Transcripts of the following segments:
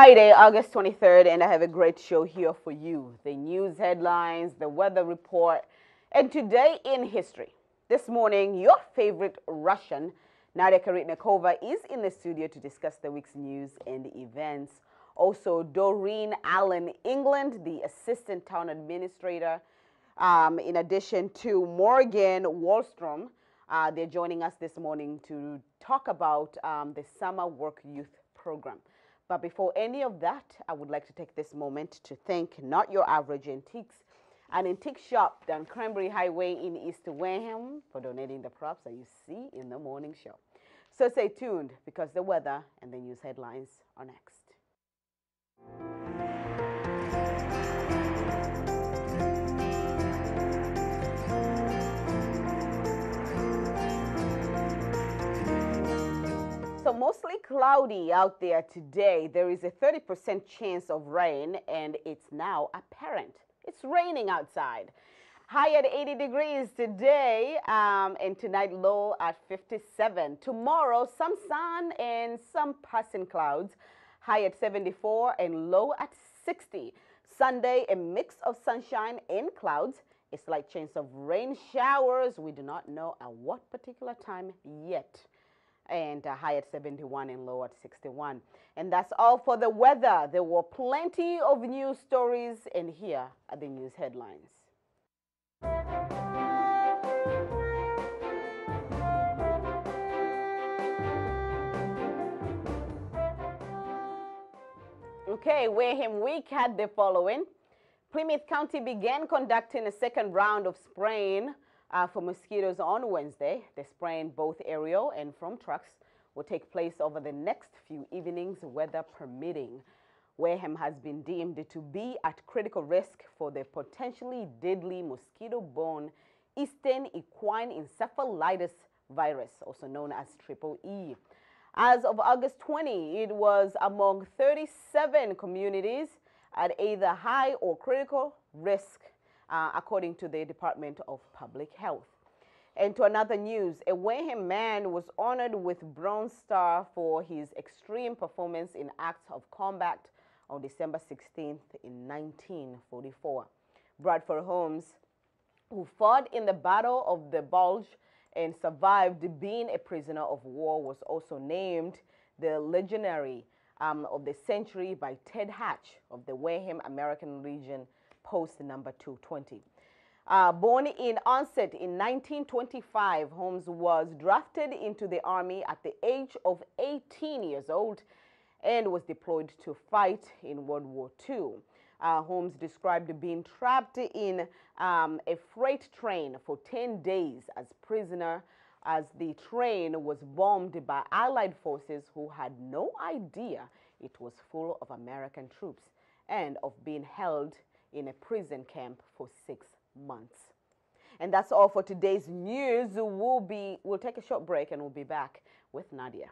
Friday, August 23rd, and I have a great show here for you. The news headlines, the weather report, and today in history. This morning, your favorite Russian, Nadia Karitnikova, is in the studio to discuss the week's news and events. Also, Doreen Allen England, the assistant town administrator, um, in addition to Morgan Wallstrom, uh, they're joining us this morning to talk about um, the Summer Work Youth Program. But before any of that, I would like to take this moment to thank Not Your Average Antiques, an antique shop down Cranberry Highway in East Wareham for donating the props that you see in the morning show. So stay tuned because the weather and the news headlines are next. So mostly cloudy out there today. There is a 30% chance of rain and it's now apparent. It's raining outside. High at 80 degrees today um, and tonight low at 57. Tomorrow some sun and some passing clouds. High at 74 and low at 60. Sunday a mix of sunshine and clouds. A slight chance of rain showers. We do not know at what particular time yet and uh, high at 71 and low at 61. And that's all for the weather. There were plenty of news stories, and here are the news headlines. Okay, Wareham Week had the following. Plymouth County began conducting a second round of spraying uh, for mosquitoes on Wednesday. The spraying both aerial and from trucks will take place over the next few evenings, weather permitting. Wareham has been deemed to be at critical risk for the potentially deadly mosquito-borne Eastern equine encephalitis virus, also known as triple E. As of August 20, it was among 37 communities at either high or critical risk uh, according to the Department of Public Health. And to another news, a Wareham man was honored with Bronze Star for his extreme performance in acts of combat on December 16th in 1944. Bradford Holmes, who fought in the Battle of the Bulge and survived being a prisoner of war, was also named the Legionary um, of the Century by Ted Hatch of the Wareham American Legion post number 220. Uh, born in Onset in 1925, Holmes was drafted into the Army at the age of 18 years old and was deployed to fight in World War II. Uh, Holmes described being trapped in um, a freight train for 10 days as prisoner as the train was bombed by Allied forces who had no idea it was full of American troops and of being held in a prison camp for six months. And that's all for today's news. We'll be we'll take a short break and we'll be back with Nadia.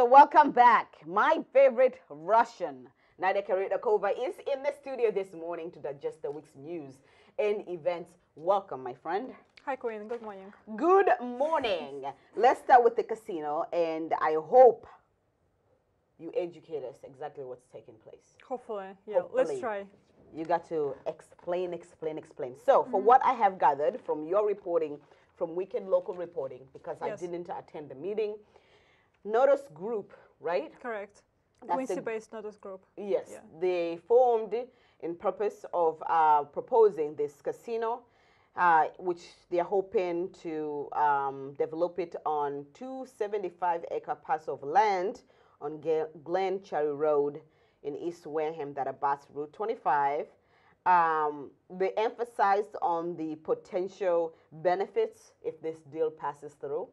So welcome back. My favorite Russian, Nadia Karytakova, is in the studio this morning to digest the week's news and events. Welcome, my friend. Hi, Queen. Good morning. Good morning. Let's start with the casino, and I hope you educate us exactly what's taking place. Hopefully, yeah. Hopefully. Let's try. You got to explain, explain, explain. So, for mm-hmm. what I have gathered from your reporting, from Weekend Local Reporting, because I didn't attend the meeting, Notos Group, right? Correct. Quincy-based Notos group. Yes, Yeah. they formed in purpose of uh, proposing this casino, uh, which they're hoping to um, develop it on 275 acre parcel of land on Glen Charlie Road in East Wareham that abuts Route 25. Um, they emphasized on the potential benefits if this deal passes through.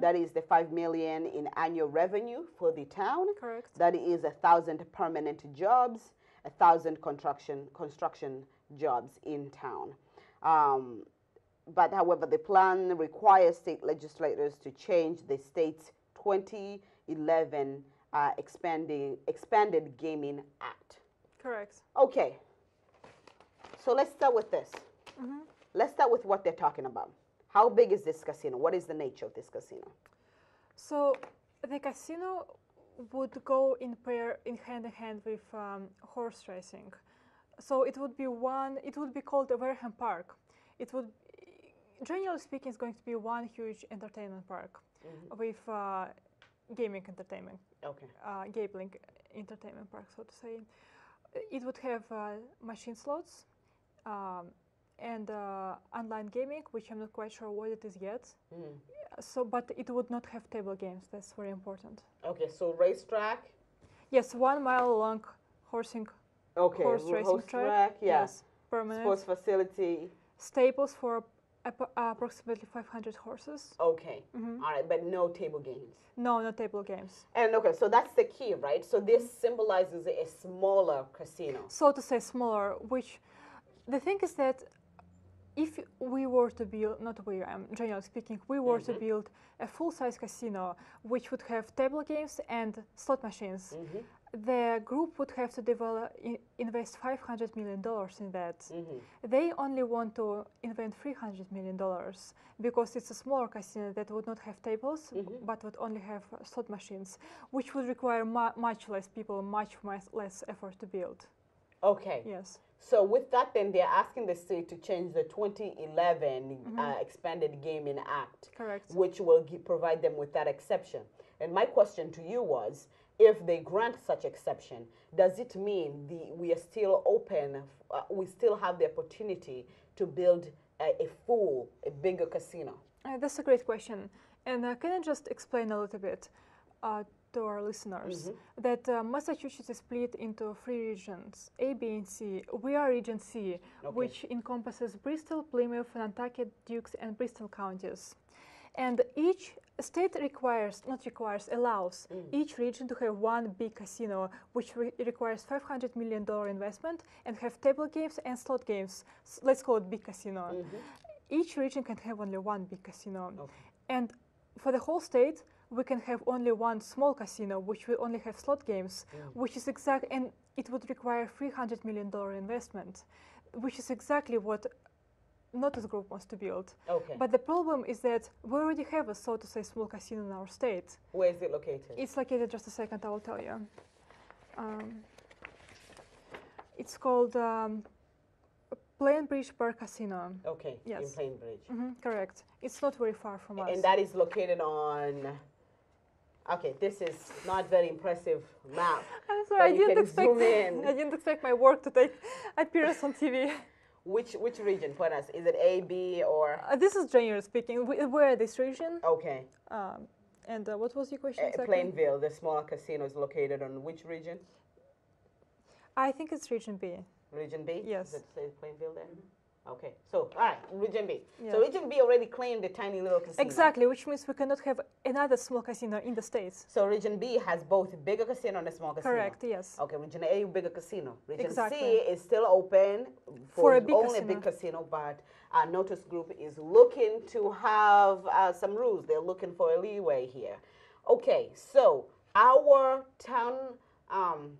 That is the five million in annual revenue for the town. Correct. That is a thousand permanent jobs, a thousand construction construction jobs in town. Um, but however, the plan requires state legislators to change the state's 2011 uh, expanding expanded gaming act. Correct. Okay, so let's start with this. Let's start with what they're talking about. How big is this casino? What is the nature of this casino? So the casino would go in pair, in hand in hand with um, horse racing. So it would be one. It would be called a Wareham Park. It would, generally speaking, it's going to be one huge entertainment park with uh, gaming entertainment. Okay. uh, gambling entertainment park, so to say. It would have uh, machine slots um, and uh, online gaming, which I'm not quite sure what it is yet. Mm. So, but it would not have table games. That's very important. Okay, so racetrack. Yes, one mile long horsing Okay, horse racing horse track. yeah. Yes, permanent Sports facility. stables for ap- approximately 500 horses. Okay. Mm-hmm. All right, but no table games. No, no table games. And okay, so that's the key, right? So this symbolizes a smaller casino. so to say smaller which the thing is that if we were to build not we i'm generally speaking we were to mm-hmm. build a full-size casino which would have table games and slot machines mm-hmm. the group would have to develop invest 500 million dollars in that. Mm-hmm. They only want to invest 300 million dollars because it's a smaller casino that would not have tables but would only have slot machines which would require mu- much less people much less effort to build. Okay. yes So with that, then they're asking the state to change the 2011 Mm-hmm. uh, Expanded Gaming Act, Correct. which will provide them with that exception. And my question to you was, if they grant such exception, does it mean the we are still open? Uh, we still have the opportunity to build a, a full, a bigger casino? Uh, that's a great question. And uh, can I just explain a little bit uh, to our listeners mm-hmm. that uh, Massachusetts is split into three regions A, B, and C. We are Region C, which encompasses Bristol, Plymouth, Nantucket, Dukes, and Bristol counties. And each state requires, not requires, allows mm. each region to have one big casino, which re- requires $500 million investment and have table games and slot games. S- let's call it big casino. Mm-hmm. Each region can have only one big casino. And for the whole state, we can have only one small casino, which will only have slot games, which is exact, and it would require $300 million investment, which is exactly what Notos Group wants to build. Okay. But the problem is that we already have a, so to say, small casino in our state. Where is it located? It's located, just a second, I will tell you. Um, it's called um, Plainridge Park Casino. okay, yes. in. Plainridge. hmm correct. It's not very far from us. And that is located on. Okay, this is not very impressive map. I'm sorry, I didn't expect. in. I didn't expect my work to take appearance on TV. Which which region? Put us. Is it A, B, or Uh, this is generally speaking. We- Where this region? okay? Um, and uh, what was your question Uh, exactly? Plainville, the smaller casino, is located on which region? I think it's region B. Region B. Yes. Does it say Plainville there? Okay. So all right, Region B. Yeah. So Region B already claimed the tiny little casino. Exactly, which means we cannot have another small casino in the states. So Region B has both a bigger casino and a small casino. Correct. Yes. Okay, Region A, bigger casino. Region Exactly. C is still open for, For a big only a big casino, but our Notos Group is looking to have uh, some rules. They're looking for a leeway here. Okay, so our town um,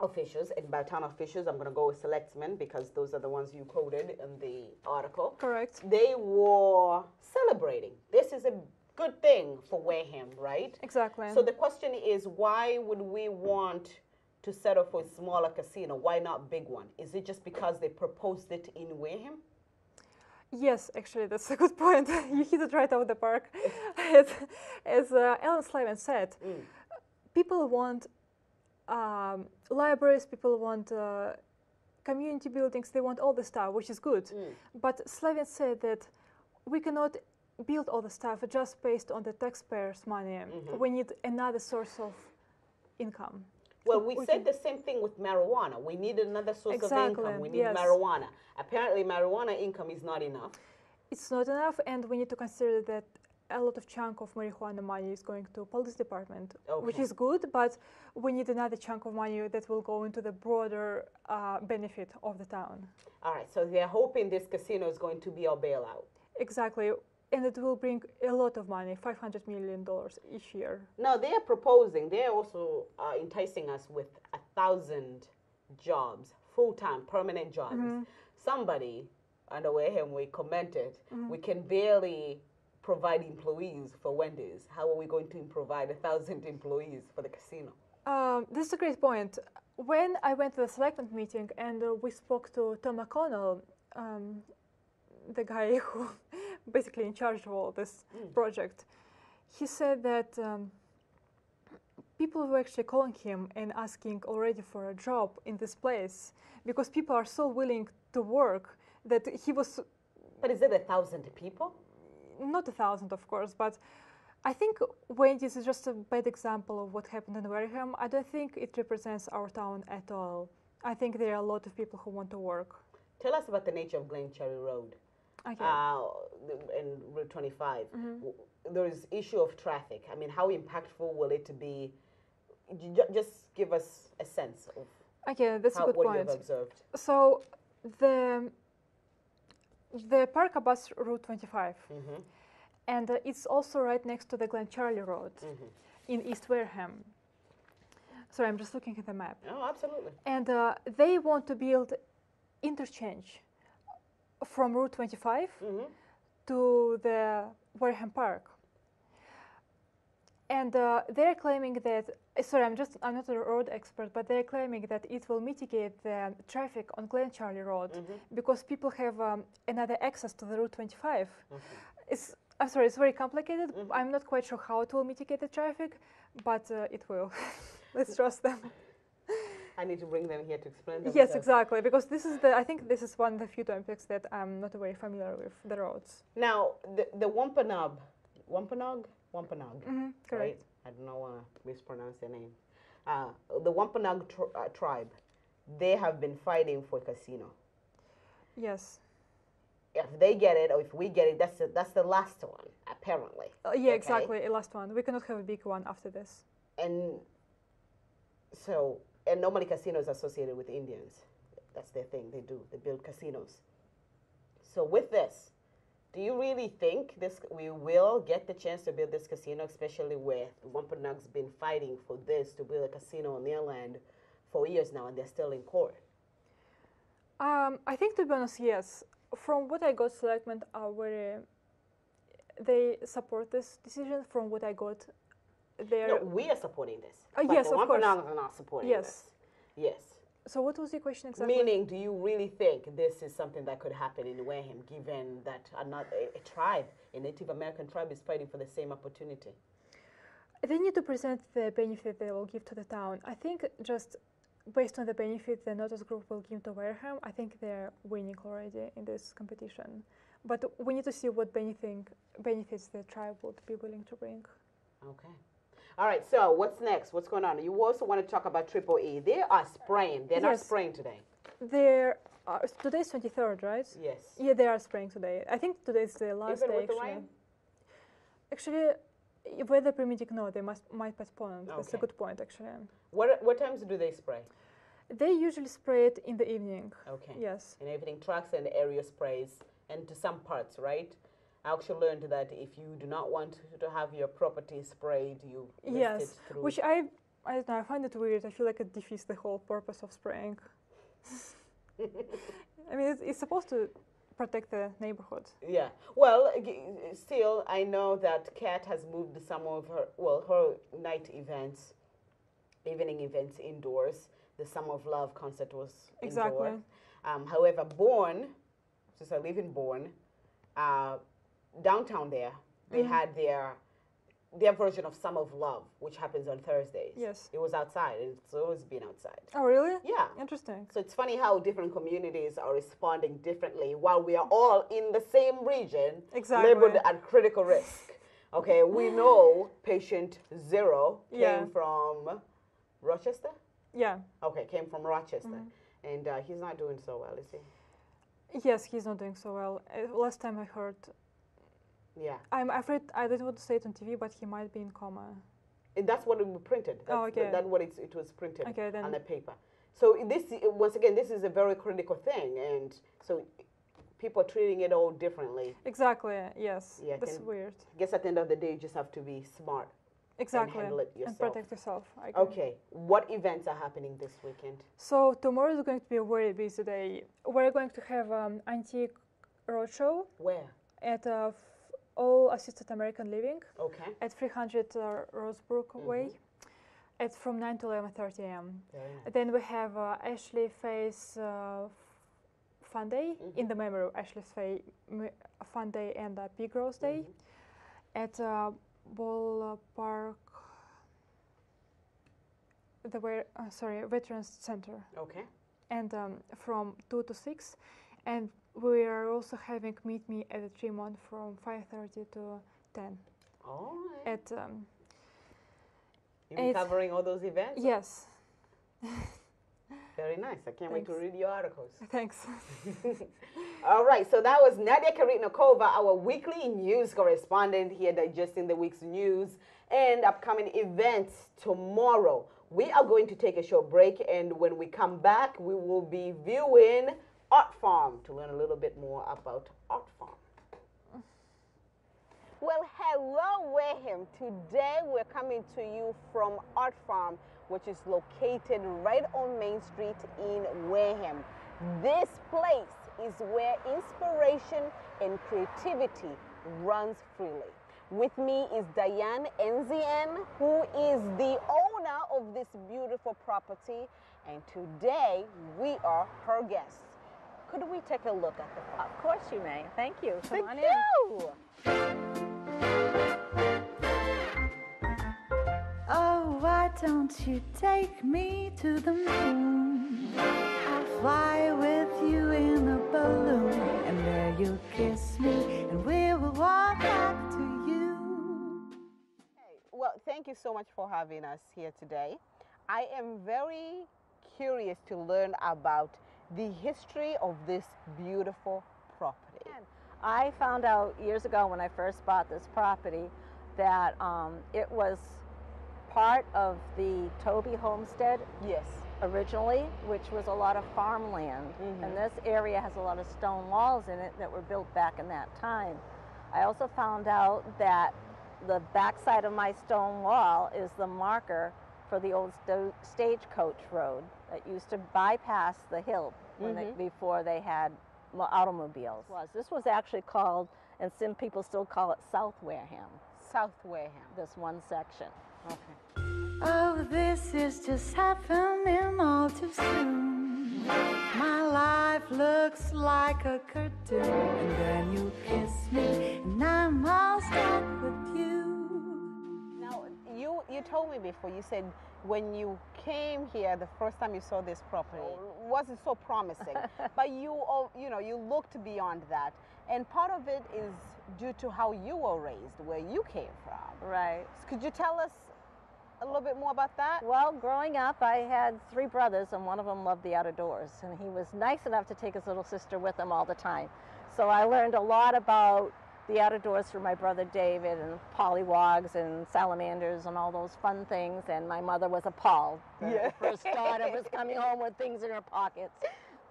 officials, and by town officials, I'm going to go with selectmen because those are the ones you quoted in the article. Correct. They were celebrating. This is a good thing for Wareham, right? Exactly. So the question is, why would we want to set up for a smaller casino? Why not big one? Is it just because they proposed it in Wareham? Yes, actually, that's a good point. you hit it right out of the park. as as uh, Alan Slavin said, people want um, libraries, people want uh, community buildings, they want all the stuff, which is good. But Slavin said that we cannot build all the stuff just based on the taxpayers' money. We need another source of income. Well, we we said the same thing with marijuana. We need another source of income. We need yes. marijuana. Apparently, marijuana income is not enough. It's not enough, and we need to consider that a lot of chunk of marijuana money is going to police department, which is good. But we need another chunk of money that will go into the broader uh, benefit of the town. All right, so they're hoping this casino is going to be our bailout. Exactly, and it will bring a lot of money, five hundred million dollars each year. No, they are proposing, they're also uh, enticing us with a thousand jobs, full time, permanent jobs. Somebody under Wareham, we commented, we can barely provide employees for Wendy's. How are we going to provide a thousand employees for the casino? Um, this is a great point. When I went to the selectment meeting and uh, we spoke to Tom McConnell, um, the guy who basically in charge of all this project, he said that um, people were actually calling him and asking already for a job in this place because people are so willing to work that he was But is it a thousand people? Not a thousand, of course, but I think Wendy's is just a bad example of what happened in Wareham. I don't think it represents our town at all. I think there are a lot of people who want to work. Tell us about the nature of Glen Charlie Road. Okay. uh, in Route 25, W- there is issue of traffic. I mean, how impactful will it be? Ju- ju- Just give us a sense of okay, that's how, a good what point. you've observed. So the the Park Bus Route 25, Mm-hmm. and uh, it's also right next to the Glen Charlie Road Mm-hmm. in East Wareham. Sorry, I'm just looking at the map. Oh, absolutely. and uh, they want to build interchange from Route 25 Mm-hmm. to the Wareham Park. And uh, they're claiming that, sorry, I'm just, I'm not a road expert, but they're claiming that it will mitigate the traffic on Glen Charlie Road because people have um, another access to the Route 25. It's, I'm sorry, it's very complicated. I'm not quite sure how it will mitigate the traffic, but uh, it will. Let's trust them. I need to bring them here to explain themselves. Yes, exactly. Because this is the, I think this is one of the few topics that I'm not very familiar with the roads. Now, the, the Wampanoag, Wampanoag? Wampanoag, Mm-hmm, right? correct. I do not want to mispronounce their name. Uh, the Wampanoag tr- uh, tribe, they have been fighting for casino. Yes. If they get it, or if we get it, that's the, that's the last one, apparently. Uh, yeah, Okay. exactly. the last one. We cannot have a big one after this. and so and normally casinos are associated with Indians. That's their thing. They do. They build casinos. So with this, do you really think this we will get the chance to build this casino, especially with Wampanoag's been fighting for this to build a casino on their land for years now, and they're still in court? Um, I think to be honest, yes. From what I got, selectmen are very. They support this decision. From what I got, they're. No, we are supporting this. Uh, yes, of course. Are not supporting Yes. this. Yes. Yes. So what was your question exactly? Meaning, do you really think this is something that could happen in Wareham, given that another a, a tribe, a Native American tribe, is fighting for the same opportunity? They need to present the benefit they will give to the town. I think just based on the benefit the Notos Group will give to Wareham, I think they're winning already in this competition. But we need to see what benefiting, benefits the tribe would be willing to bring. Okay. All right. So what's next? What's going on? You also want to talk about Triple E. They are spraying. They're not spraying today. They're, uh, today's 23rd, right? Yes. Yeah, they are spraying today. I think today's the last Even day. with the actually. rain? Actually, if weather permitting, no, they must might postpone. That's a good point, actually. What what times do they spray? They usually spray it in the evening. Okay. Yes. And everything trucks and area sprays, and to some parts, right? I actually learned that if you do not want to have your property sprayed, you yes, it through. which I I don't know. I find it weird. I feel like it defeats the whole purpose of spraying. I mean, it's, it's supposed to protect the neighborhood. Yeah. Well, g- still, I know that Kat has moved some of her, well, her night events, evening events indoors. The Summer of Love concert was Exactly. indoor. Um, however, Bourne, since I live in Bourne, uh, downtown there, they Mm-hmm. had their their version of Summer of Love, which happens on Thursdays. Yes. It was outside. and It's always been outside. Oh, really? Yeah. Interesting. So it's funny how different communities are responding differently while we are all in the same region Exactly. labeled at critical risk. Okay, we know patient zero came Yeah. from Rochester. Yeah. Okay, came from Rochester. Mm-hmm. And uh, he's not doing so well, is he? Yes, he's not doing so well. Uh, last time I heard, Yeah. I'm afraid I didn't want to say it on TV, but he might be in coma. And that's what it was printed. That's, Oh, okay. That's what it's, it was printed Okay, then- on the paper. So this, once again, this is a very critical thing. And so people are treating it all differently. Exactly. Yes. Yeah, That's can- weird. I guess at the end of the day, you just have to be smart. Exactly. handle it And protect yourself. Okay, what events are happening this weekend? So tomorrow is going to be a very busy day. We're going to have um, antique roadshow Where? at uh, f- All Assisted American Living Okay, at 300 uh, Rosebrook Mm-hmm. Way. It's from 9 to 11:30 a.m. Then we have uh, Ashley Faye's uh, Fun Day Mm-hmm. in the memory of Ashley Faye m- Fun Day and uh, Pig Rose Day Mm-hmm. at uh, Ball Park. The where, uh, sorry Veterans Center Okay, and um, from 2 to 6 and we are also having meet me at the Tremont from 5.30 to 10 all right. at um, You've covering all those events? yes Very nice. I can't wait to read your articles. thanks All right, so that was Nadia Karitnakova, our weekly news correspondent here, digesting the week's news and upcoming events tomorrow. We are going to take a short break, and when we come back, we will be viewing Art Farm to learn a little bit more about Art Farm. Well, hello, Wareham. Today we're coming to you from Art Farm, which is located right on Main Street in Wareham. This place is where inspiration and creativity runs freely. With me is Diane Enzian, who is the owner of this beautiful property, and today we are her guests. Could we take a look at the property? Of course you may. Thank you. Come Thank on you. Oh, why don't you take me to the moon? I'll fly with you in a balloon, and there you'll kiss me, and we will walk back to you. Well, thank you so much for having us here today. I am very curious to learn about the history of this beautiful property. I found out years ago when I first bought this property that um, it was part of the Tobey homestead Yes. originally, which was a lot of farmland. Mhm. And this area has a lot of stone walls in it that were built back in that time. I also found out that the backside of my stone wall is the marker for the old stagecoach road that used to bypass the hill when they, mm-hmm. before they had automobiles. Was this was actually called, and some people still call it South Wareham. South Wareham. This one section. Okay. Oh, this is just happening all too soon. My life looks like a cartoon, and then you kiss me, and I'm all stuck with you. You told me before. You said when you came here the first time you saw this property oh. it wasn't so promising, but you al- you know you looked beyond that, and part of it is due to how you were raised, where you came from. Right. Could you tell us a little bit more about that? Well, growing up, I had three brothers, and one of them loved the outdoors. And he was nice enough to take his little sister with him all the time. So I learned a lot about the outdoors for my brother David, and pollywogs and salamanders and all those fun things. And my mother was appalled. The Yeah. first daughter was coming home with things in her pockets.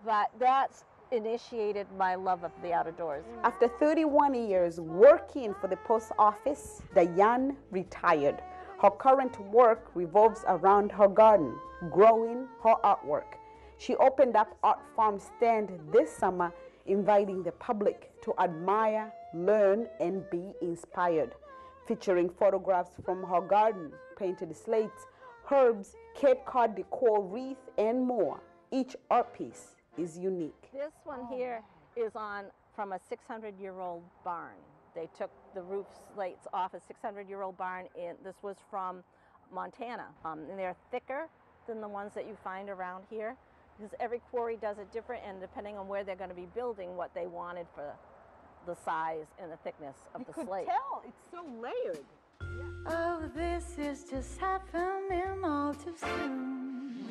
But that's initiated my love of the outdoors. After 31 years working for the post office, Diane retired. Her current work revolves around her garden, growing her artwork. She opened up Art Farm stand this summer, inviting the public to admire, learn, and be inspired. Featuring photographs from her garden, painted slates, herbs, Cape Cod decor wreath, and more. Each art piece is unique. This one here is on from a 600 year old barn. They took the roof slates off a 600 year old barn, and this was from Montana. Um, and they're thicker than the ones that you find around here because every quarry does it different, and depending on where they're going to be building, what they wanted for the size and the thickness of You the could slate. tell it's so layered. Oh, this is just happening all too soon.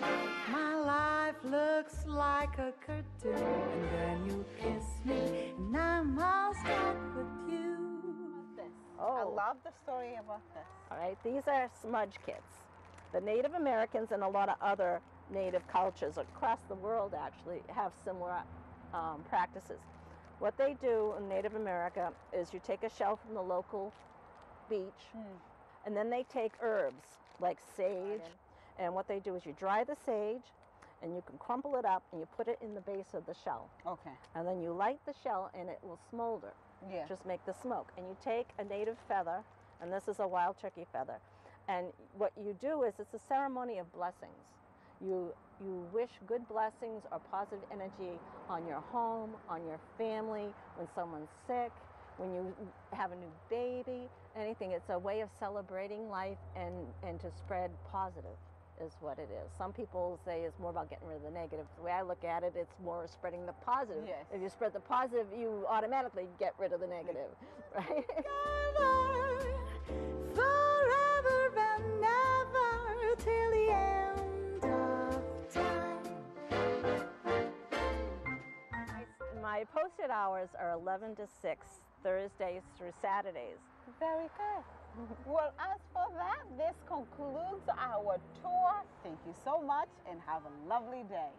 My life looks like a curtain, and then you kiss me, and I'm all stuck with you. Oh. I Oh. love the story about this. All right, these are smudge kits. The Native Americans and a lot of other native cultures across the world actually have similar um, practices. What they do in Native America is you take a shell from the local beach, and then they take herbs like sage, and what they do is you dry the sage, and you can crumple it up and you put it in the base of the shell, Okay. and then you light the shell and it will smolder Yeah. just make the smoke. And you take a native feather, and this is a wild turkey feather, and what you do is it's a ceremony of blessings. You you wish good blessings or positive energy on your home, on your family, when someone's sick, when you have a new baby, anything. It's a way of celebrating life and and to spread positive is what it is. Some people say it's more about getting rid of the negative. The way I look at it, it's more spreading the positive. Yes. If you spread the positive, you automatically get rid of the negative, right? My posted hours are 11 to 6, Thursdays through Saturdays. Very good. Well, as for that, this concludes our tour. Thank you so much and have a lovely day.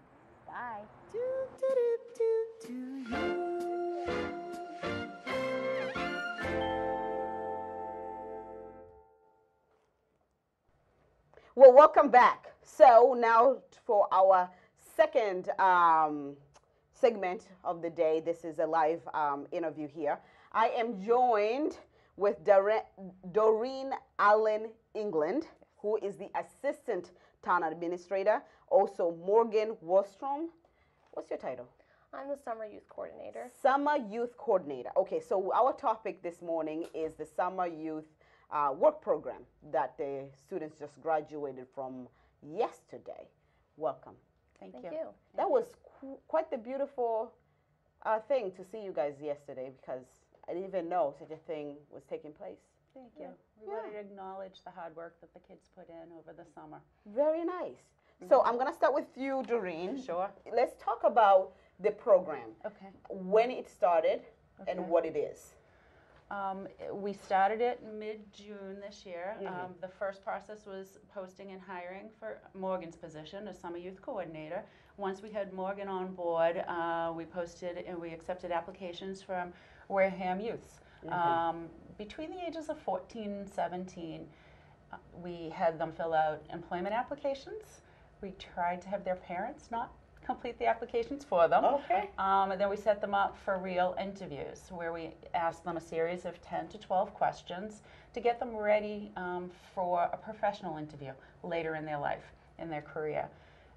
Bye. Do, do, do, do, do you. Well, welcome back. So now for our second um, segment of the day. This is a live um, interview here. I am joined with Dore- Doreen Allen England, who is the assistant town administrator. Also, Morgan Wostrom. What's your title? I'm the summer youth coordinator. Summer Youth Coordinator. Okay, so our topic this morning is the Summer Youth uh, Work Program that the students just graduated from yesterday. Welcome. Thank you. That was qu- quite the beautiful uh, thing to see you guys yesterday because I didn't even know such a thing was taking place. Thank you. We wanted to acknowledge the hard work that the kids put in over the summer. Very nice. So I'm going to start with you, Doreen. Sure. Let's talk about the program, Okay. when it started, Okay. and what it is. Um, we started it mid-June this year. Mhm. Um, the first process was posting and hiring for Morgan's position as summer youth coordinator. Once we had Morgan on board, uh, we posted and we accepted applications from Wareham youths. Um, between the ages of 14 and 17, uh, we had them fill out employment applications. We tried to have their parents not complete the applications for them. Okay. Um, and then we set them up for real interviews where we asked them a series of 10 to 12 questions to get them ready um, for a professional interview later in their life, in their career.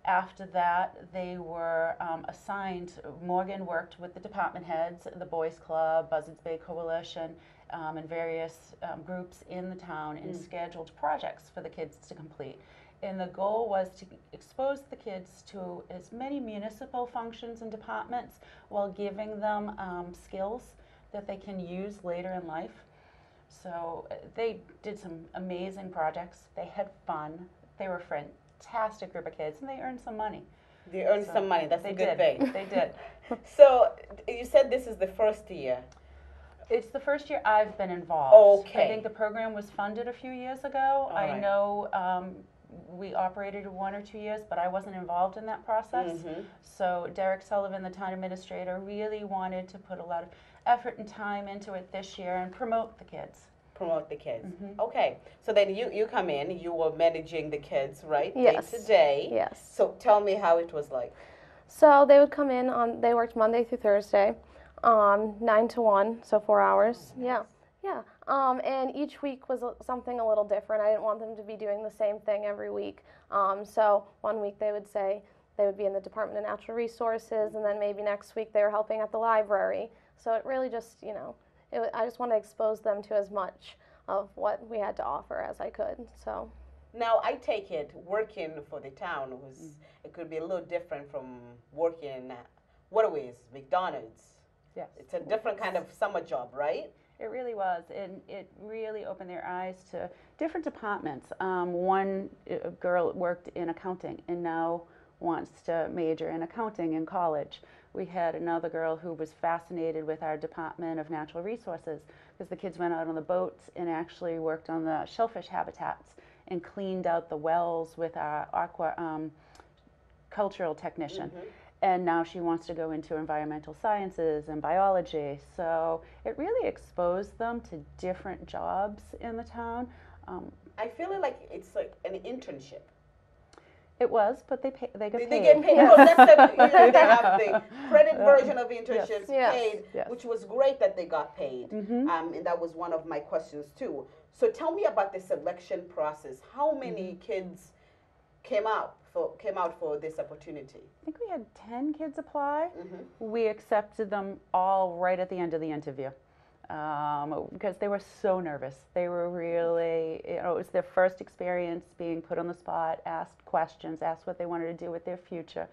After that, they were um, assigned, Morgan worked with the department heads, the Boys Club, Buzzards Bay Coalition, um, and various um, groups in the town and scheduled projects for the kids to complete. And the goal was to expose the kids to as many municipal functions and departments while giving them um, skills that they can use later in life. So uh, they did some amazing projects. They had fun. They were a fantastic group of kids, and they earned some money. They earned So some money. That's a good did. thing. They did. So you said this is the first year. It's the first year I've been involved. Okay. I think the program was funded a few years ago. I right. know um, we operated one or two years, but I wasn't involved in that process. So Derek Sullivan, the town administrator, really wanted to put a lot of effort and time into it this year and promote the kids. Promote the kids. Mm-hmm. Okay, so then you you come in. You were managing the kids, right? Yes. Day to day. Yes. So tell me how it was like. So they would come in on. They worked Monday through Thursday, um, nine to one, so four hours. Yeah, yeah. Um, and each week was something a little different. I didn't want them to be doing the same thing every week. Um, so one week they would say they would be in the Department of Natural Resources, and then maybe next week they were helping at the library. So it really just, you know, it, I just want to expose them to as much of what we had to offer as I could. So. Now I take it working for the town was it could be a little different from working at what are we? It's McDonald's. Yes. It's a different kind of summer job, right? It really was, and it really opened their eyes to different departments. Um, one uh, girl worked in accounting and now wants to major in accounting in college. We had another girl who was fascinated with our Department of Natural Resources because the kids went out on the boats and actually worked on the shellfish habitats and cleaned out the wells with our aqua um, cultural technician. And now she wants to go into environmental sciences and biology. So it really exposed them to different jobs in the town. Um, I feel like it's like an internship. It was, but they pay, they got paid. they get paid. Well, that's the, you know, they have the credit version of internships Yes. paid, Yes. which was great that they got paid. Um, and that was one of my questions too. So tell me about the selection process. How many kids came out for came out for this opportunity? I think we had 10 kids apply. Mm-hmm. We accepted them all right at the end of the interview um, because they were so nervous. They were really, you know, it was their first experience being put on the spot, asked questions, asked what they wanted to do with their future.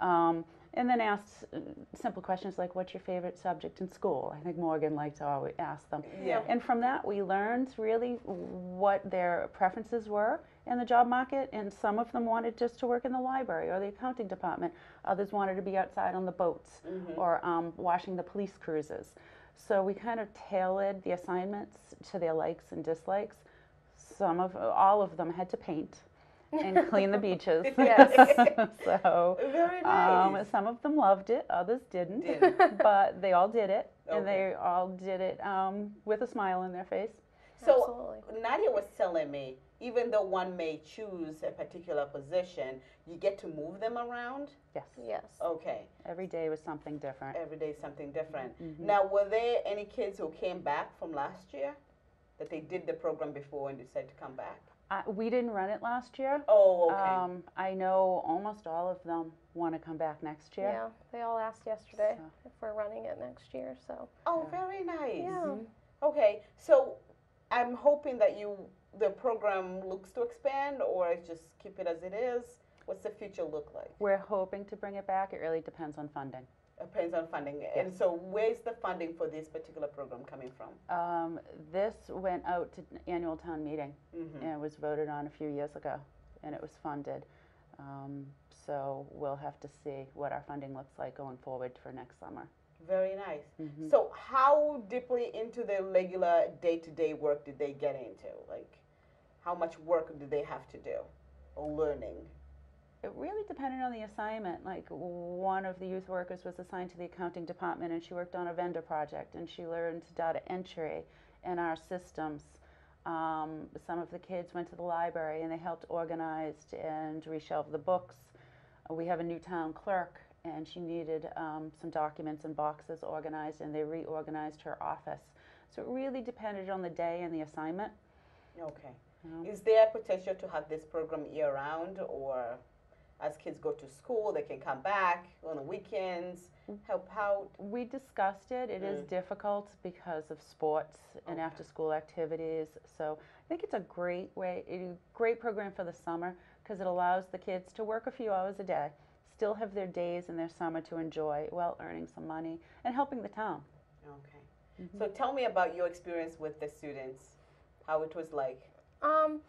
Um, and then asked uh, simple questions like, "What's your favorite subject in school?" I think Morgan liked to always ask them. Yeah. And from that, we learned really what their preferences were in the job market. And some of them wanted just to work in the library or the accounting department. Others wanted to be outside on the boats or um, washing the police cruises. So we kind of tailored the assignments to their likes and dislikes. Some of, all of them had to paint and clean the beaches. yes. so Very um, some of them loved it, others didn't, Did. but they all did it, and they all did it um, with a smile on their face. So Absolutely. Nadia was telling me, even though one may choose a particular position, you get to move them around. Yes, Yes. Okay. every day was something different. Every day something different. Mm-hmm. Now, were there any kids who came back from last year that they did the program before and decided to come back? Uh, we didn't run it last year. Oh, okay. Um, I know almost all of them want to come back next year. Yeah, they all asked yesterday So. if we're running it next year. So oh, very nice. yeah, Okay, so I'm hoping that you the program looks to expand or just keep it as it is. What's the future look like? We're hoping to bring it back. It really depends on funding. Depends on funding. And so, where's the funding for this particular program coming from? Um, this went out to annual town meeting Mm-hmm. and was voted on a few years ago, and it was funded. Um, so we'll have to see what our funding looks like going forward for next summer. Very nice. Mm-hmm. So, how deeply into the regular day to day work did they get into? Like, how much work do they have to do learning? It really depended on the assignment. Like one of the youth workers was assigned to the accounting department, and she worked on a vendor project, and she learned data entry in our systems. Um, some of the kids went to the library and they helped organize and reshelve the books. We have a new town clerk, and she needed um, some documents and boxes organized, and they reorganized her office. So it really depended on the day and the assignment. Okay. Yeah. Is there potential to have this program year round or as kids go to school, they can come back on the weekends, help out? We discussed it. It is mm. difficult because of sports and after school activities. So I think it's a great way, a great program for the summer because it allows the kids to work a few hours a day, still have their days in their summer to enjoy while earning some money and helping the town. Okay. Mm-hmm. So, tell me about your experience with the students, how it was like. Um,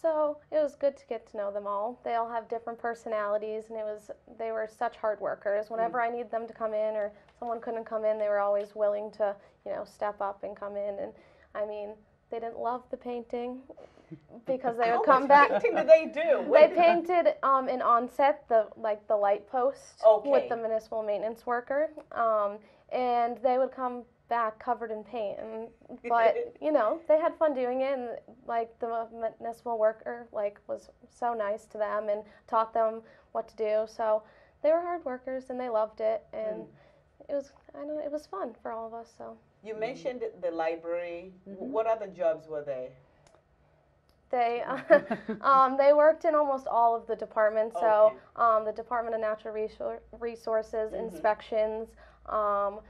so it was good to get to know them all. They all have different personalities, and it was they were such hard workers. Whenever I needed them to come in, or someone couldn't come in, they were always willing to, you know, step up and come in. And I mean, they didn't love the painting because they would come back. painting did they do? They painted um, in Onset the like the light post Okay. with the municipal maintenance worker, um, and they would come back covered in paint. And, but you know they had fun doing it, and like the municipal worker like was so nice to them and taught them what to do. So they were hard workers and they loved it, and it was I know it was fun for all of us. So You mentioned the library. Mm-hmm. What other jobs were they? They um, they worked in almost all of the departments. So Okay. um, the Department of Natural Resor- Resources, Mm-hmm. inspections, um,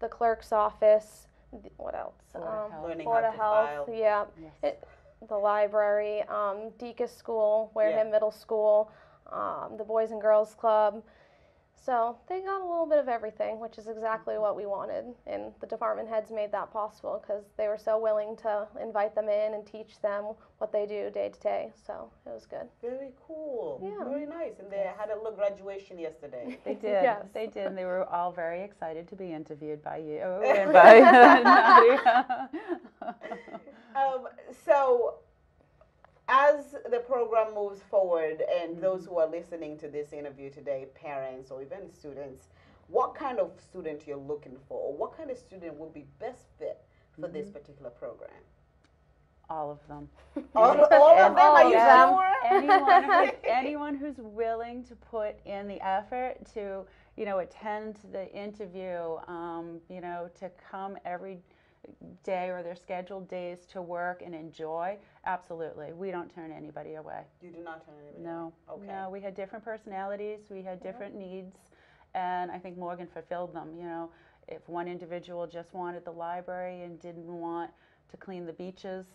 the clerk's office. th- What else? Board of um, Health. Learning Board how of to Health. file. Yeah. Yes. It, the library, um, Decas School, Wareham Yeah. Middle School, um, the Boys and Girls Club. So they got a little bit of everything, which is exactly what we wanted. And the department heads made that possible because they were so willing to invite them in and teach them what they do day to day. So it was good. Very cool. Yeah. Very nice. And they had a little graduation yesterday. They did. Yes. They did. And they were all very excited to be interviewed by you and by Nadia. Um, so, as the program moves forward, and those who are listening to this interview today, parents or even students, what kind of student you're looking for, or what kind of student would be best fit for this particular program? all of them. All, all of them? all Are of you them. sure? anyone, who, anyone who's willing to put in the effort to, you know, attend the interview, um, you know, to come every day or their scheduled days to work and enjoy, absolutely. We don't turn anybody away. You do not turn anybody No, Okay. no, we had different personalities, we had different needs, and I think Morgan fulfilled them. You know, if one individual just wanted the library and didn't want to clean the beaches,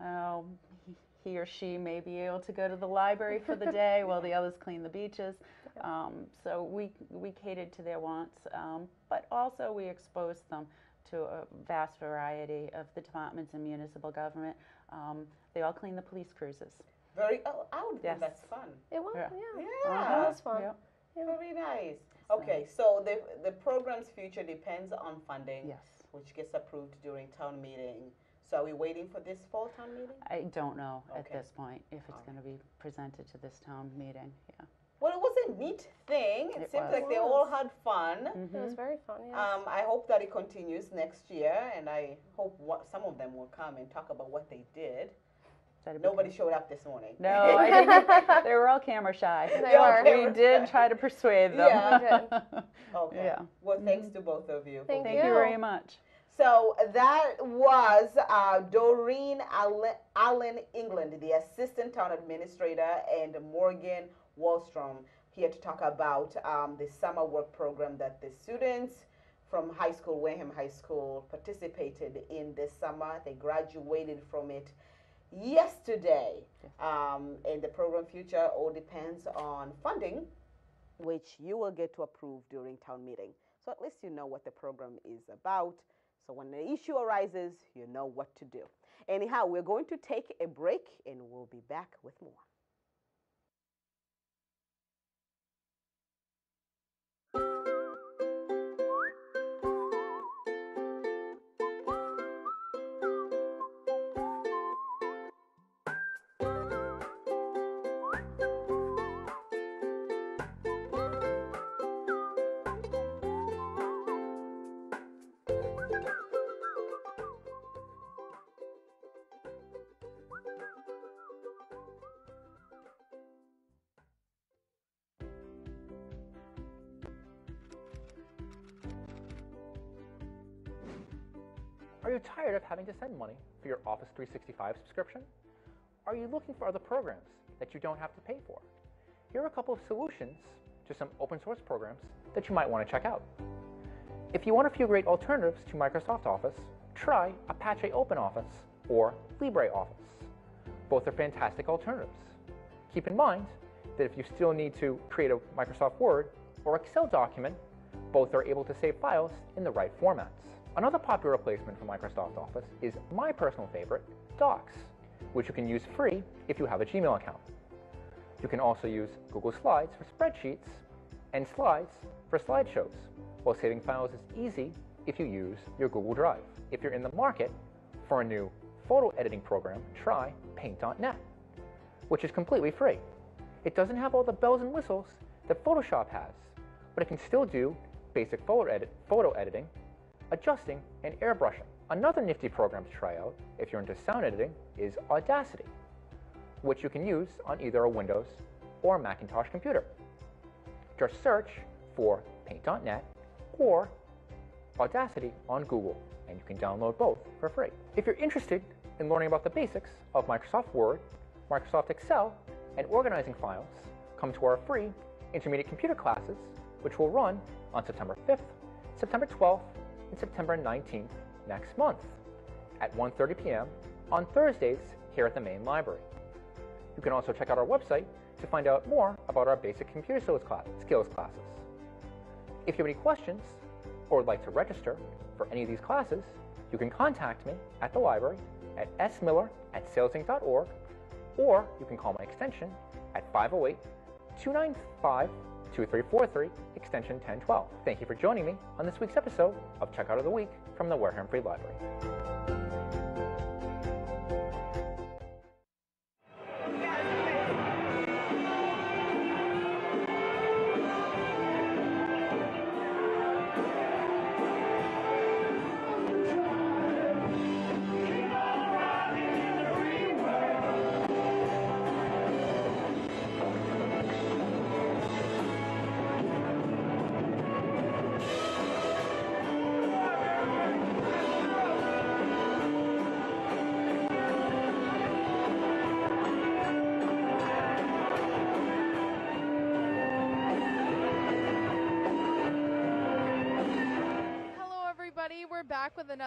um, he- he or she may be able to go to the library for the day while the others clean the beaches. Um, so we we catered to their wants, um, but also we exposed them to a vast variety of the departments in municipal government. Um, they all clean the police cruises. Very, oh, I would Yes. think that's fun. It was, Yeah. yeah. Yeah. That was fun. Yep. Very nice. Okay, so the, the program's future depends on funding, Yes. which gets approved during town meeting. So are we waiting for this fall town meeting? I don't know at Okay. this point if it's going to be presented to this town meeting. Yeah. Well, it was a neat thing. It, It seems was. like they all had fun. It was very fun. Yes. Um, I hope that it continues next year, and I hope what, some of them will come and talk about what they did. That'd Nobody showed up this morning. No, I think they were all camera shy. They were. We did try to persuade them. Yeah. Okay. Yeah. Well, thanks to both of you. for Thank Thank you you. very much. So that was uh, Doreen Allen, Allen England, the assistant town administrator, and Morgan Wallstrom here to talk about um, the summer work program that the students from high school, Wareham High School, participated in this summer. They graduated from it yesterday. Um, and the program future all depends on funding, which you will get to approve during town meeting. So at least you know what the program is about. So when the issue arises, you know what to do. Anyhow, we're going to take a break and we'll be back with more. You tired of having to send money for your Office 365 subscription? Are you looking for other programs that you don't have to pay for? Here are a couple of solutions to some open source programs that you might want to check out. If you want a few great alternatives to Microsoft Office, try Apache OpenOffice or LibreOffice. Both are fantastic alternatives. Keep in mind that if you still need to create a Microsoft Word or Excel document, both are able to save files in the right formats. Another popular replacement for Microsoft Office is my personal favorite, Docs, which you can use free if you have a Gmail account. You can also use Google Slides for spreadsheets and Slides for slideshows, while saving files is easy if you use your Google Drive. If you're in the market for a new photo editing program, try Paint.net, which is completely free. It doesn't have all the bells and whistles that Photoshop has, but it can still do basic photo, edit, photo editing, adjusting, and airbrushing. Another nifty program to try out if you're into sound editing is Audacity, which you can use on either a Windows or a Macintosh computer. Just search for Paint.net or Audacity on Google, and you can download both for free. If you're interested in learning about the basics of Microsoft Word, Microsoft Excel, and organizing files, come to our free intermediate computer classes, which will run on September 5th, September 12th, September 19th next month at 1.30 p.m. on Thursdays here at the main library. You can also check out our website to find out more about our basic computer skills, skills classes. If you have any questions or would like to register for any of these classes, you can contact me at the library at smiller at sailsinc.org or you can call my extension at 508 295 2343 extension 1012. Thank you for joining me on this week's episode of Checkout of the Week from the Wareham Free Library.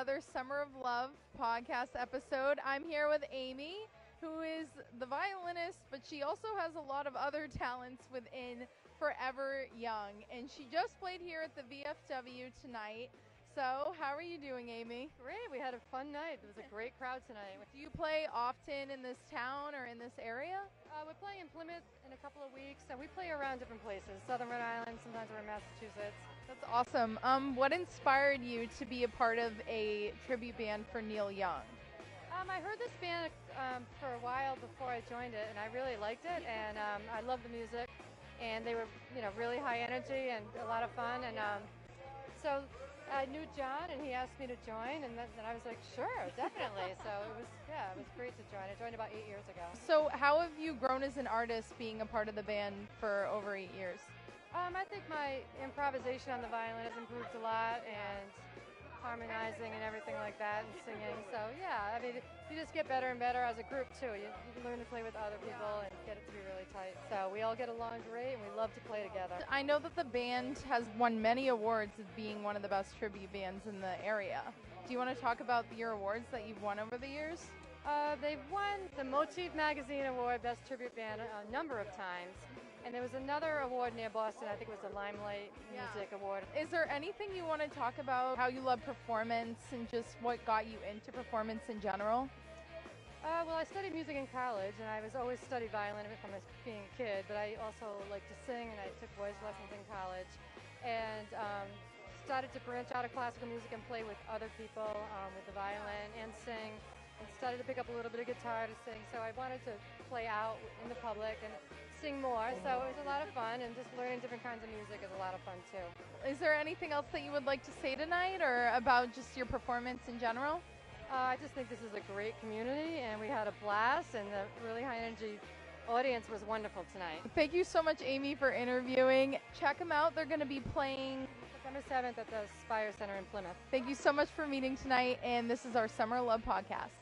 Another Summer of Love podcast episode. I'm here with Amy, who is the violinist, but she also has a lot of other talents within Forever Young. And she just played here at the VFW tonight. So, how are you doing, Amy? Great. We had a fun night. It was a great crowd tonight. Do you play often in this town or in this area? Uh, we're playing in Plymouth in a couple of weeks, and we play around different places. Southern Rhode Island, sometimes we're in Massachusetts. That's awesome. Um, what inspired you to be a part of a tribute band for Neil Young? Um, I heard this band um, for a while before I joined it, and I really liked it, and um, I love the music, and they were, you know, really high energy and a lot of fun, and um, so I knew John, and he asked me to join, and then, then I was like, sure, definitely. so it was, yeah, it was great to join. I joined about eight years ago. So how have you grown as an artist, being a part of the band for over eight years? Um, I think my improvisation on the violin has improved a lot, and harmonizing and everything like that, and singing. So yeah, I mean, you just get better and better as a group too. You, you learn to play with other people and get it to be really tight. So we all get along great, and we love to play together. I know that the band has won many awards as being one of the best tribute bands in the area. Do you want to talk about your awards that you've won over the years? Uh, they've won the Motif Magazine Award Best Tribute Band a number of times. And there was another award near Boston, I think it was the Limelight yeah. Music Award. Is there anything you want to talk about how you love performance and just what got you into performance in general? Uh, well, I studied music in college, and I was always studied violin from being a kid, but I also like to sing, and I took voice lessons in college, and um, started to branch out of classical music and play with other people um, with the violin and sing, and started to pick up a little bit of guitar to sing. So I wanted to play out in the public, and more. So it was a lot of fun, and just learning different kinds of music is a lot of fun too. Is there anything else that you would like to say tonight, or about just your performance in general? Uh, I just think this is a great community, and we had a blast, and the really high energy audience was wonderful tonight. Thank you so much, Amy, for interviewing. Check them out. They're going to be playing September 7th at the Spire Center in Plymouth. Thank you so much for meeting tonight, and this is our Summer Love podcast.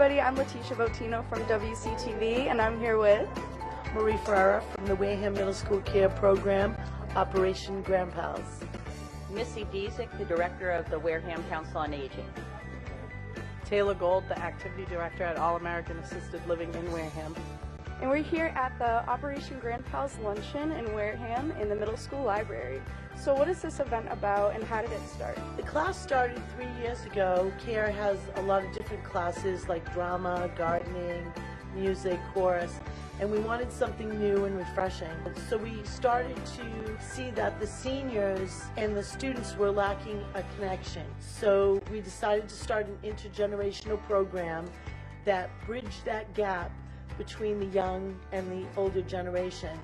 Everybody, I'm Letitia Botino from WCTV and I'm here with Marie Ferrara from the Wareham Middle School Care Program, Operation Grand Pals. Missy Diesick, the director of the Wareham Council on Aging. Taylor Gold, the activity director at All American Assisted Living in Wareham. And we're here at the Operation Grand Pals Luncheon in Wareham in the middle school library. So, what is this event about and how did it start? The class started three years ago. CARE has a lot of different classes like drama, gardening, music, chorus, and we wanted something new and refreshing. So we started to see that the seniors and the students were lacking a connection. So we decided to start an intergenerational program that bridged that gap between the young and the older generation.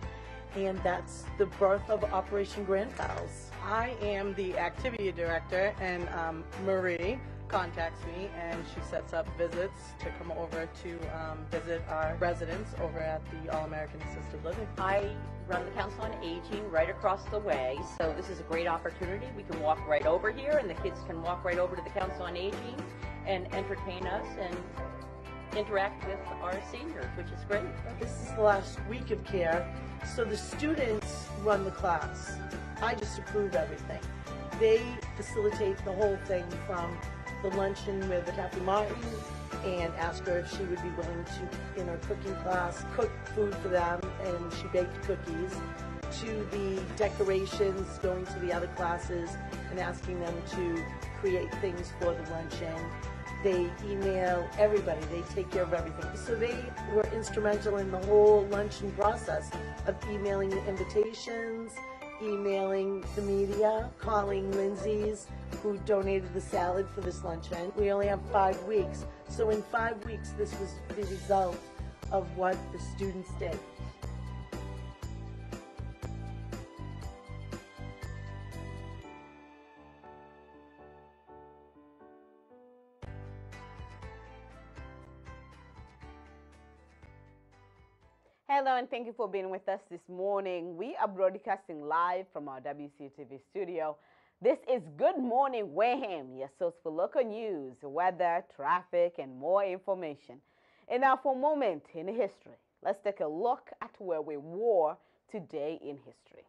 And that's the birth of Operation Grand Pals. I am the activity director, and um, Marie contacts me and she sets up visits to come over to um, visit our residents over at the All American Assisted Living. I run the Council on Aging right across the way, so this is a great opportunity. We can walk right over here, and the kids can walk right over to the Council on Aging and entertain us and interact with our seniors, which is great. This is the last week of care, so the students run the class. I just approve everything. They facilitate the whole thing from the luncheon with Kathy Martin and ask her if she would be willing to, in her cooking class, cook food for them, and she baked cookies, to the decorations, going to the other classes and asking them to create things for the luncheon. They email everybody, they take care of everything. So they were instrumental in the whole luncheon process of emailing the invitations, emailing the media, calling Lindsey's, who donated the salad for this luncheon. We only have five weeks. So in five weeks, this was the result of what the students did. Hello, and thank you for being with us this morning. We are broadcasting live from our WCTV studio. This is Good Morning Wareham, your source for local news, weather, traffic, and more information. And now, for a moment in history, let's take a look at where we were today in history.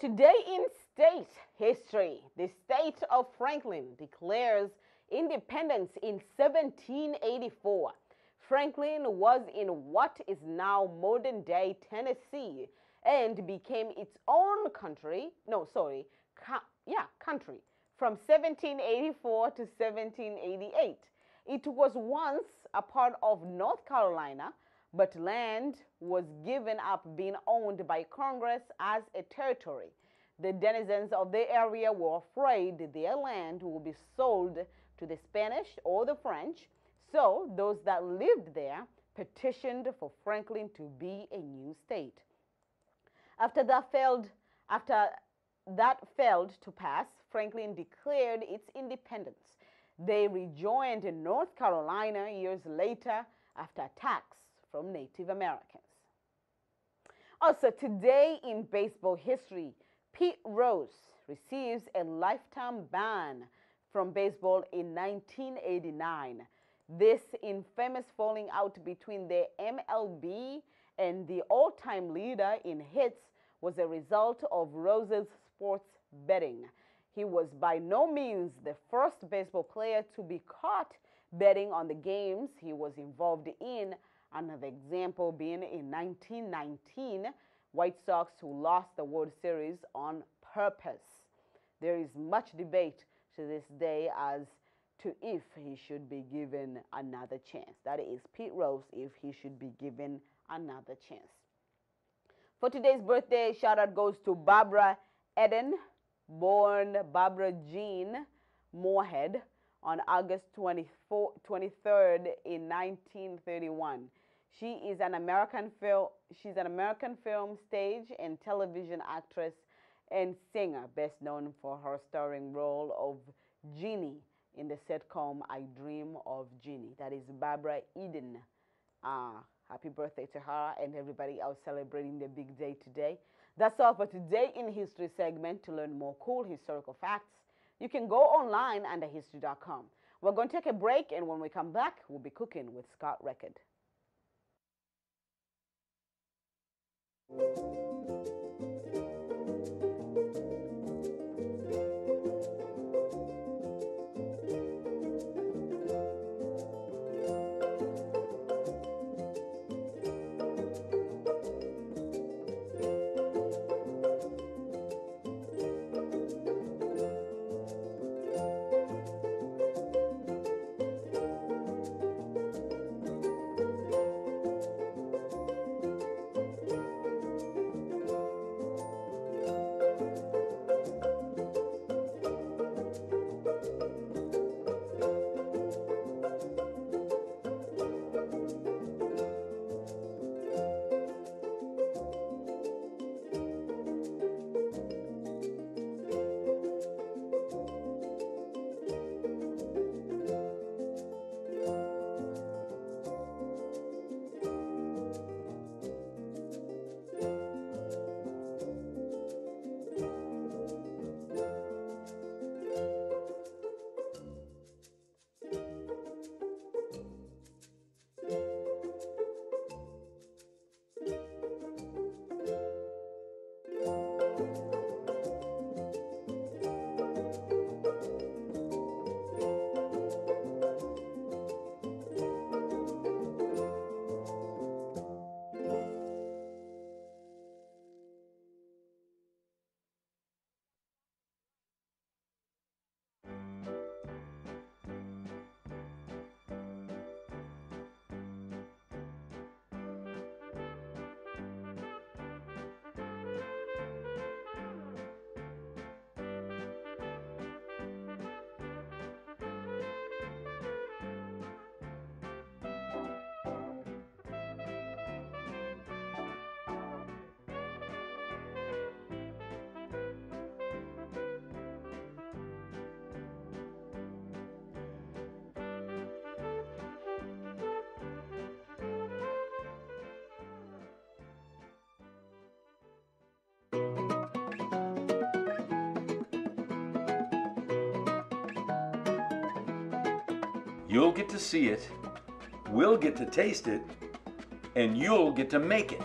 Today in state history, the state of Franklin declares independence in 1784. Franklin was in what is now modern day Tennessee and became its own country. No, sorry, yeah, country from 1784 to 1788. It was once a part of North Carolina, but land was given up being owned by Congress as a territory. The denizens of the area were afraid their land would be sold to the Spanish or the French, so those that lived there petitioned for Franklin to be a new state. After that failed, after that failed to pass, Franklin declared its independence. They rejoined North Carolina years later after attacks from Native Americans. Also, today in baseball history, Pete Rose receives a lifetime ban from baseball in 1989. This infamous falling out between the MLB and the all time leader in hits was a result of Rose's sports betting. He was by no means the first baseball player to be caught betting on the games he was involved in Another example being in 1919, White Sox who lost the World Series on purpose. There is much debate to this day as to if he should be given another chance. That is Pete Rose if he should be given another chance. For today's birthday, shout out goes to Barbara Eden, born Barbara Jean Moorhead on August 24, 23rd in 1931. She is an American film. She's an American film, stage, and television actress and singer, best known for her starring role of Jeannie in the sitcom I Dream of Jeannie. That is Barbara Eden. Uh, Happy birthday to her and everybody else celebrating their big day today. That's all for today in History segment. To learn more cool historical facts, you can go online under history.com. We're going to take a break, and when we come back, we'll be cooking with Scott Record. Música You'll get to see it, we'll get to taste it, and you'll get to make it.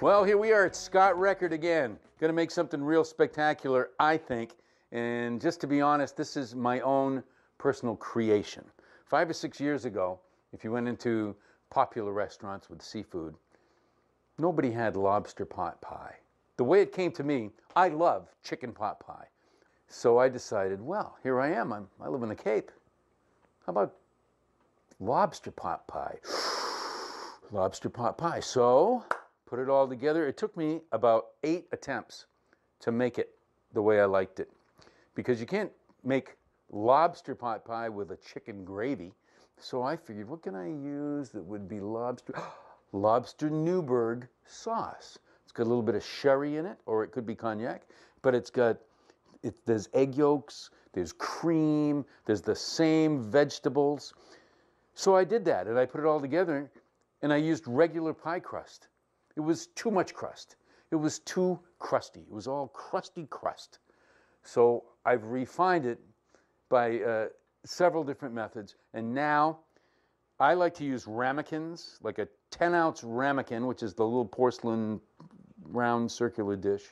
Well, here we are at Scott Record again. Going to make something real spectacular, I think. And just to be honest, this is my own personal creation. Five or six years ago, if you went into popular restaurants with seafood, nobody had lobster pot pie. The way it came to me, I love chicken pot pie. So I decided, well, here I am. I'm, I live in the Cape. How about lobster pot pie? lobster pot pie. So put it all together. It took me about eight attempts to make it the way I liked it. Because you can't make lobster pot pie with a chicken gravy. So I figured, what can I use that would be lobster? lobster Newburg sauce. It's got a little bit of sherry in it, or it could be cognac, but it's got, it, there's egg yolks, there's cream, there's the same vegetables. So I did that, and I put it all together, and I used regular pie crust. It was too much crust. It was too crusty. It was all crusty crust. So I've refined it by uh, several different methods. And now I like to use ramekins, like a 10 ounce ramekin, which is the little porcelain round circular dish.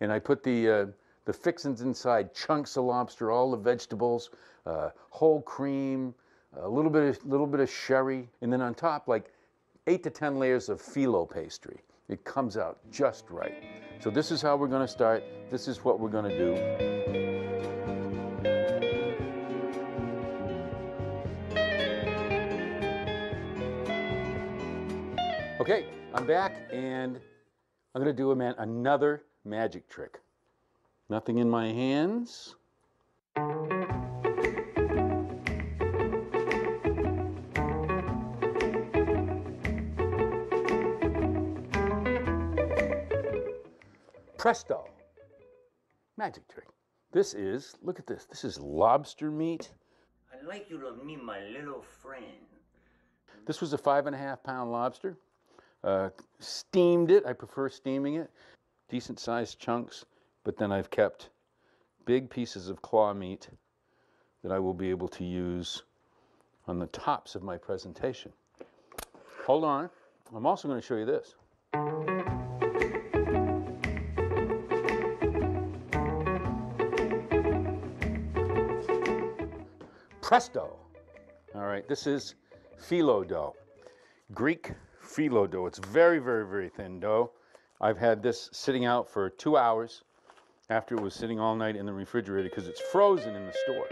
And I put the, uh, the fixins inside, chunks of lobster, all the vegetables, uh, whole cream, a little bit, of, little bit of sherry, and then on top, like eight to 10 layers of phyllo pastry. It comes out just right. So this is how we're going to start. This is what we're going to do. Okay, I'm back and I'm going to do a man another magic trick. Nothing in my hands. Presto. Magic trick. This is, look at this, this is lobster meat. I'd like you to meet my little friend. This was a five and a half pound lobster. Uh, steamed it. I prefer steaming it. Decent sized chunks, but then I've kept big pieces of claw meat that I will be able to use on the tops of my presentation. Hold on. I'm also going to show you this. Presto. All right, this is phyllo dough. Greek phyllo dough. It's very, very, very thin dough. I've had this sitting out for two hours after it was sitting all night in the refrigerator because it's frozen in the store.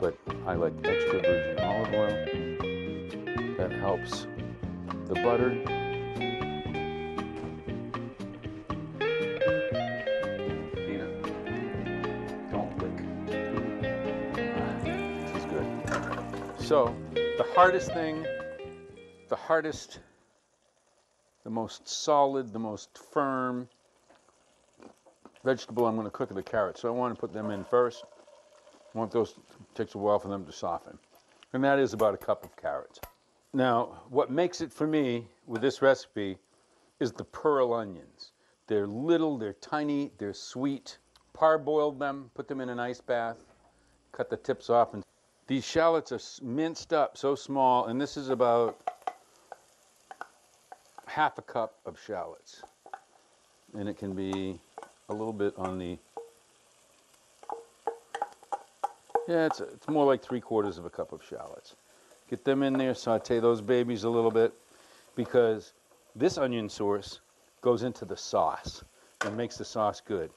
But I like extra virgin olive oil. That helps the butter. So, the hardest thing, the hardest, the most solid, the most firm vegetable I'm going to cook are the carrots. So I want to put them in first. I want those, takes a while for them to soften. And that is about a cup of carrots. Now, what makes it for me with this recipe is the pearl onions. They're little, they're tiny, they're sweet. Parboiled them, put them in an ice bath, cut the tips off. And these shallots are minced up so small, and this is about half a cup of shallots. And it can be a little bit on the, yeah, it's, it's more like three quarters of a cup of shallots. Get them in there, saute those babies a little bit, because this onion sauce goes into the sauce and makes the sauce good.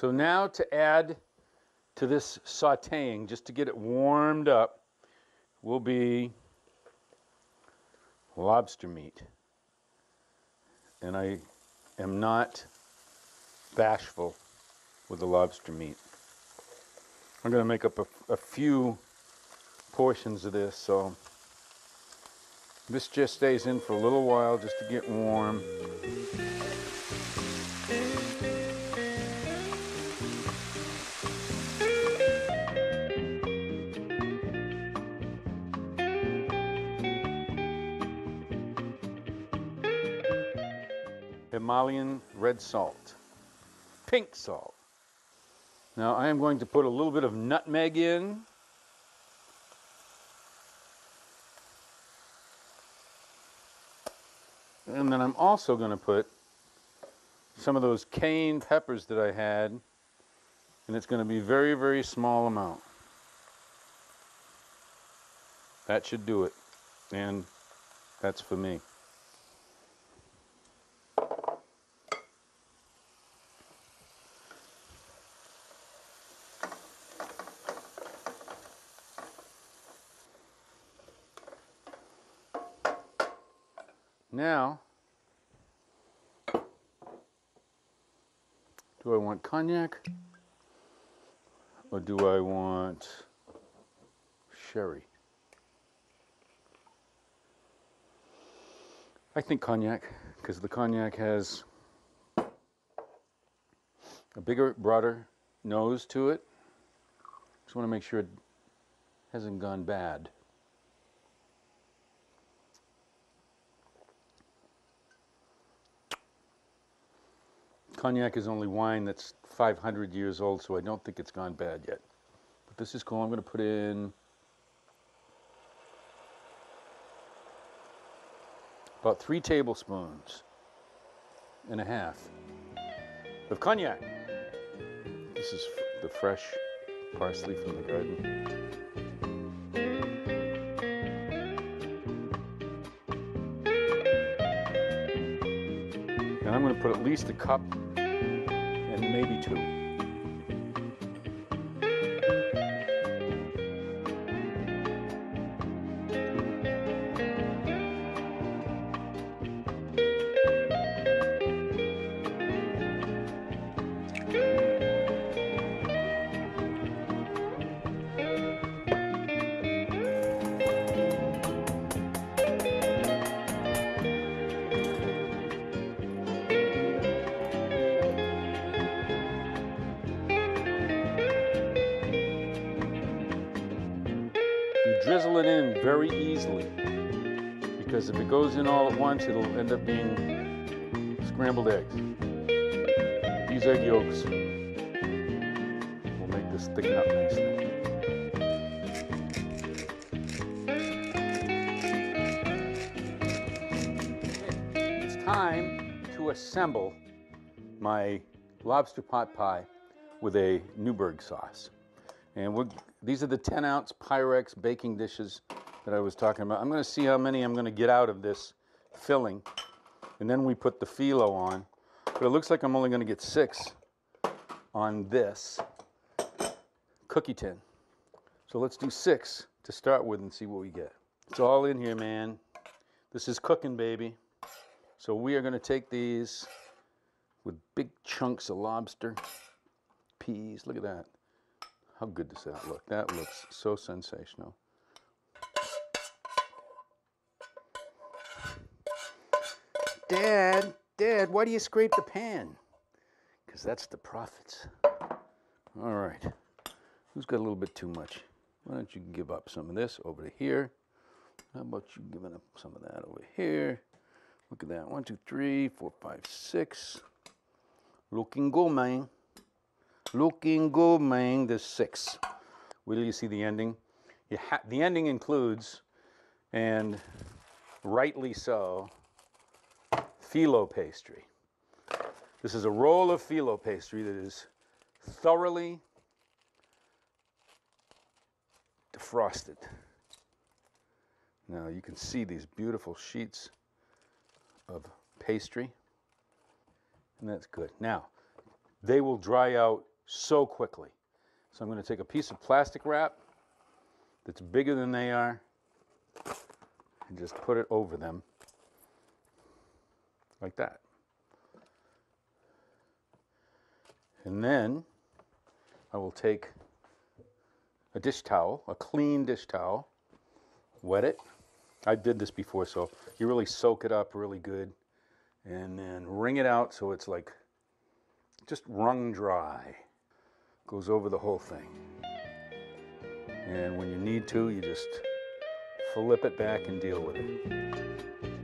So now to add to this sauteing, just to get it warmed up, will be lobster meat. And I am not bashful with the lobster meat. I'm going to make up a, a few portions of this, so this just stays in for a little while just to get warm. Himalayan red salt, pink salt. Now I am going to put a little bit of nutmeg in. And then I'm also going to put some of those cayenne peppers that I had, and it's going to be very, very small amount. That should do it, and that's for me. Now, do I want cognac or do I want sherry? I think cognac because the cognac has a bigger, broader nose to it. Just want to make sure it hasn't gone bad. Cognac is only wine that's 500 years old, so I don't think it's gone bad yet. But this is cool. I'm going to put in about three tablespoons and a half of cognac. This is the fresh parsley from the garden. And I'm going to put at least a cup and maybe two. Once, it'll end up being scrambled eggs. These egg yolks will make this thicken up nicely. It's time to assemble my lobster pot pie with a Newburg sauce. And these are the 10 ounce Pyrex baking dishes that I was talking about. I'm going to see how many I'm going to get out of this filling. And then we put the phyllo on. But it looks like I'm only going to get six on this cookie tin. So let's do six to start with and see what we get. It's all in here, man. This is cooking, baby. So we are going to take these with big chunks of lobster, peas. Look at that. How good does that look? That looks so sensational. Dad, Dad, why do you scrape the pan? Because that's the profits. All right. Who's got a little bit too much? Why don't you give up some of this over to here? How about you giving up some of that over here? Look at that. One, two, three, four, five, six. Looking good, man. Looking good, man. There's six. Wait till you see the ending. The ending includes, and rightly so, phyllo pastry. This is a roll of phyllo pastry that is thoroughly defrosted. Now you can see these beautiful sheets of pastry, and that's good. Now, they will dry out so quickly. So I'm going to take a piece of plastic wrap that's bigger than they are and just put it over them like that. And then I will take a dish towel, a clean dish towel, wet it. I did this before, so you really soak it up really good and then wring it out so it's like just wrung dry. Goes over the whole thing. And when you need to, you just flip it back and deal with it.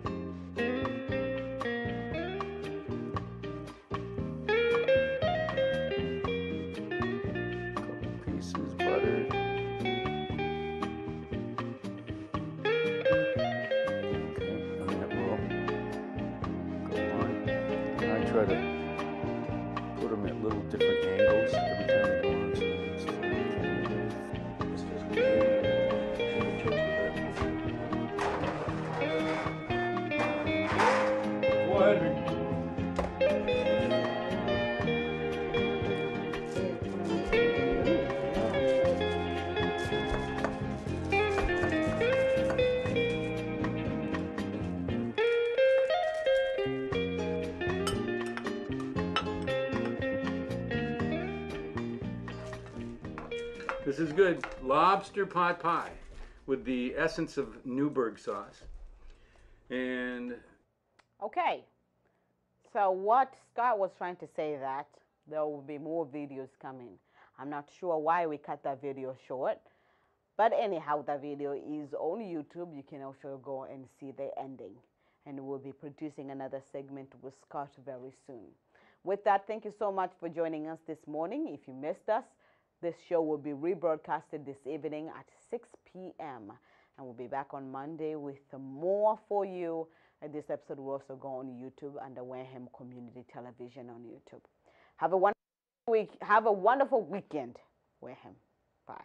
Try to put them at little different good. Lobster pot pie with the essence of Newburg sauce. And Okay. So what Scott was trying to say that there will be more videos coming. I'm not sure why we cut that video short. But anyhow, the video is on YouTube. You can also go and see the ending. And we'll be producing another segment with Scott very soon. With that, thank you so much for joining us this morning. If you missed us, this show will be rebroadcasted this evening at 6 p.m. And we'll be back on Monday with more for you. And this episode will also go on YouTube under Wareham Community Television on YouTube. Have a wonderful week. Have a wonderful weekend, Wareham. Bye.